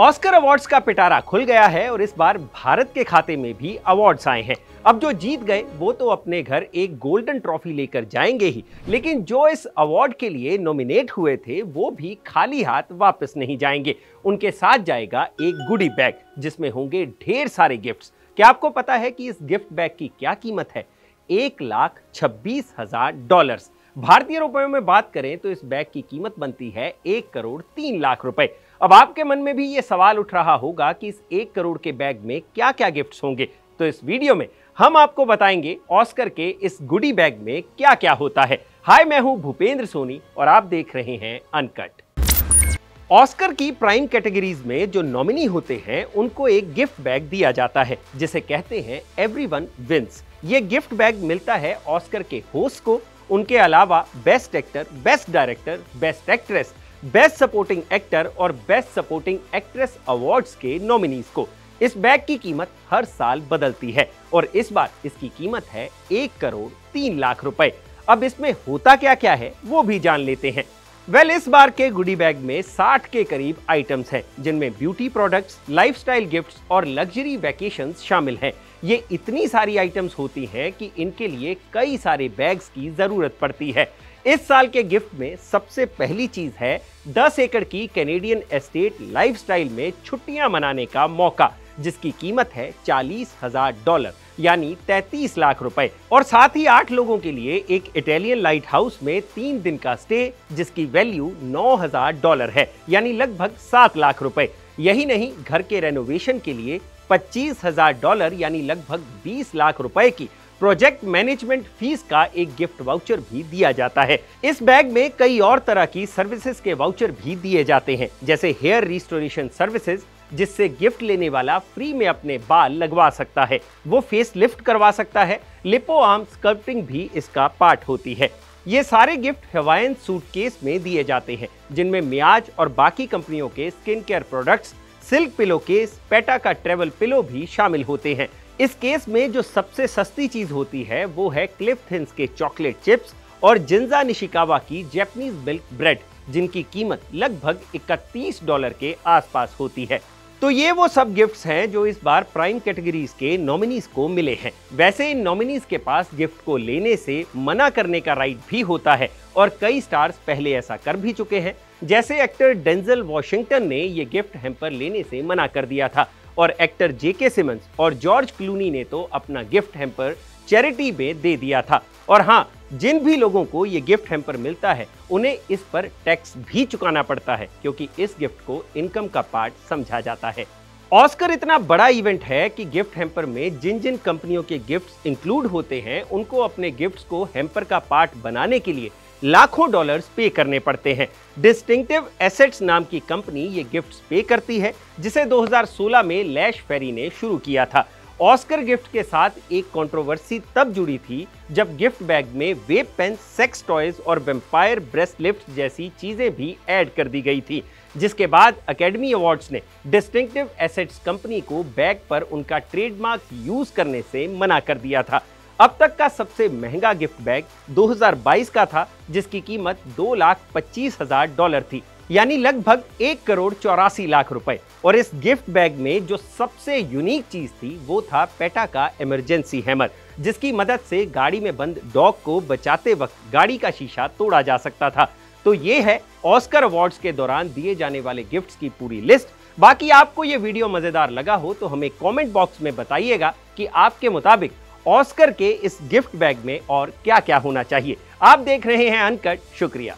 Oscar awards का पिटारा खुल गया है और इस बार भारत के खाते में भी अवार्ड्स आए हैं। अब जो जीत गए, वो तो अपने घर एक गोल्डन ट्रॉफी लेकर जाएँगे ही। लेकिन जो इस अवार्ड के लिए नॉमिनेट हुए थे, वो भी खाली हाथ वापस नहीं जाएँगे। उनके साथ जाएगा एक गुडी बैग, जिसमें होंगे ढेर सारे गिफ्ट्स। क्या आपको पता है कि इस गिफ्ट बैग की क्या कीमत है? एक लाख छब्बीस हज़ार डॉलर्स। भारतीय रुपयों में बात करें तो इस बैग की कीमत बनती है एक करोड़ तीन लाख रुपए। अब आपके मन में भी ये सवाल उठ रहा होगा कि इस एक करोड़ के बैग में क्या क्या गिफ्ट्स होंगे? तो इस वीडियो में हम आपको बताएँगे ऑस्कर के इस गुडी बैग में क्या क्या होता है। हाय, मैं हूँ भूपेंद्र सोनी और आप देख रहे हैं अनकट ऑस्कर की प्राइम कैटेगरीज में जो नॉमिनी होते हैं, उनको एक गिफ्ट बैग दिया जाता है, जिसे कहते हैं एवरीवन विंस ये गिफ्ट बैग मिलता है ऑस्कर के होस्ट को। उनके अलावा best actor best director best actress best supporting actor और बेस्ट सपोर्टिंग एक्ट्रेस अवार्ड्स के नॉमिनीज को। इस बैग की कीमत हर साल बदलती है और इस बार इसकी कीमत है एक करोड़ तीन लाख रुपए। अब इसमें होता क्या क्या है, वो भी जान लेते हैं। वेल इस बार के गुडी बैग में 60 के करीब आइटम्स हैं, जिनमें ब्यूटी प्रोडक्ट्स लाइफस्टाइल गिफ्ट्स और लग्जरी वैकेशंस शामिल हैं। ये इतनी सारी आइटम्स होती हैं कि इनके लिए कई सारे बैग्स की ज़रूरत पड़ती है। इस साल के गिफ्ट में सबसे पहली चीज़ है 10 एकड़ की कैनेडियन एस्टेट लाइफस्टाइल में छुट्टियाँ मनाने का मौका, जिसकी कीमत है चालीस हज़ार डॉलर, यानी 33 लाख रुपए। और साथ ही आठ लोगों के लिए एक इटालियन लाइट हाउस में तीन दिन का स्टे जिसकी वैल्यू 9000 डॉलर है, यानी लगभग सात लाख रुपए। यही नहीं, घर के रेनोवेशन के लिए पच्चीस हज़ार डॉलर, यानी लगभग 20 लाख रुपए की। प्रोजेक्ट मैनेजमेंट फ़ीस का एक गिफ्ट वाउचर भी दिया जाता है। इस बैग में कई और तरह की सर्विसेज़ के वाउचर भी दिए जाते हैं, जैसे हेयर रिस्टोरेशन सर्विसेज़, जिससे गिफ्ट लेने वाला फ्री में अपने बाल लगवा सकता है। वो फेस लिफ्ट करवा सकता है। लिपो आर्म स्कल्पटिंग भी इसका पार्ट होती है। ये सारे गिफ्ट हवाइन सूटकेस में दिए जाते हैं, जिनमें मियाज और बाकी कंपनियों के skin care products, silk pillow case, PETA का ट्रेवल पिलो भी शामिल होते हैं। इस केस में जो सबसे सस्ती चीज़ होती है, वो है क्लिफ के चॉकलेट चिप्स और जिंजा निशिकावा की जैपनीज मिल्क ब्रेड जिनकी कीमत लगभग 31 डॉलर के आसपास होती है। तो ये वो सब गिफ्ट्स हैं जो इस बार प्राइम कैटेगरीज के नॉमिनीज को मिले हैं। वैसे इन नॉमिनीज के पास गिफ्ट को लेने से मना करने का राइट भी होता है और कई स्टार्स पहले ऐसा कर भी चुके हैं। जैसे एक्टर डेंजल वॉशिंगटन ने ये गिफ्ट हेम्पर लेने से मना कर दिया था। और एक्टर जेके सिमंस और जॉर्ज क्लूनी ने तो अपना गिफ्ट हैम्पर चैरिटी में दे दिया था। और हाँ जिन भी लोगों को ये गिफ्ट हैम्पर मिलता है, उन्हें इस पर टैक्स भी चुकाना पड़ता है, क्योंकि इस गिफ्ट को इनकम का पार्ट समझा जाता है। ऑस्कर इतना बड़ा इवेंट है कि गिफ्ट हैम्पर में जिन जिन कंपनियों के गिफ्ट्स इंक्लूड होते हैं, उनको अपने गिफ्ट्स को हैम्पर का पार्ट बनाने के लिए लाखों डॉलर्स पे करने पड़ते हैं। डिस्टिंक्टिव एसेट्स नाम की कंपनी ये गिफ्ट्स पे करती है, जिसे 2016 में लैश फेरी ने शुरू किया था। ऑस्कर गिफ्ट के साथ एक कंट्रोवर्सी तब जुड़ी थी, जब गिफ्ट बैग में वेब पेन, सेक्स टॉयज और वेम्पायर ब्रेस्ट लिफ्ट जैसी चीज़ें भी ऐड कर दी गई थी, जिसके बाद अकेडमी अवार्ड्स ने डिस्टिंक्टिव एसेट्स कंपनी को बैग पर उनका ट्रेडमार्क यूज़ करने से मना कर दिया था। अब तक का सबसे महँगा गिफ्ट बैग 2022 का था, जिसकी कीमत दो लाख पच्चीस हज़ार डॉलर थी, यानी लगभग एक करोड़ चौरासी लाख रुपए। और इस गिफ्ट बैग में जो सबसे यूनिक चीज़ थी, वो था पेटा का इमरजेंसी हैमर, जिसकी मदद से गाड़ी में बंद डॉग को बचाते वक्त गाड़ी का शीशा तोड़ा जा सकता था। तो ये है ऑस्कर अवार्ड्स के दौरान दिए जाने वाले गिफ्ट्स की पूरी लिस्ट। बाकी आपको ये वीडियो मज़ेदार लगा हो तो हमें कमेंट बॉक्स में बताइएगा कि आपके मुताबिक ऑस्कर के इस गिफ्ट बैग में और क्या क्या होना चाहिए? आप देख रहे हैं अनकट शुक्रिया।